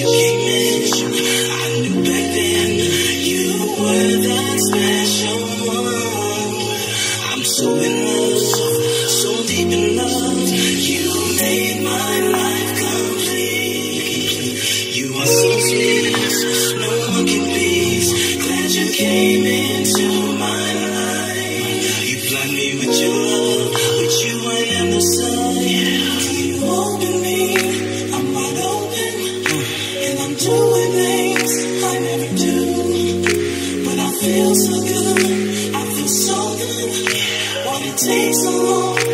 you came. I knew back then you were that special one. I'm so in love, so deep in love. You made my life. You are so sweet, no one can please. Glad you came into my life. You flood me with your love. feel so good. I feel so good. Why it takes so long?